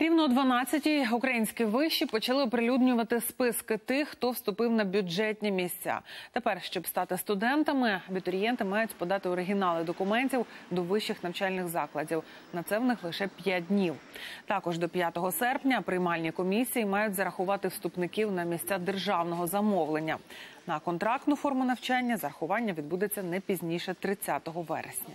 Рівно о 12-й українські виші почали оприлюднювати списки тих, хто вступив на бюджетні місця. Тепер, щоб стати студентами, абітурієнти мають подати оригінали документів до вищих навчальних закладів. На це в них лише 5 днів. Також до 5 серпня приймальні комісії мають зарахувати вступників на місця державного замовлення. На контрактну форму навчання зарахування відбудеться не пізніше 30 вересня.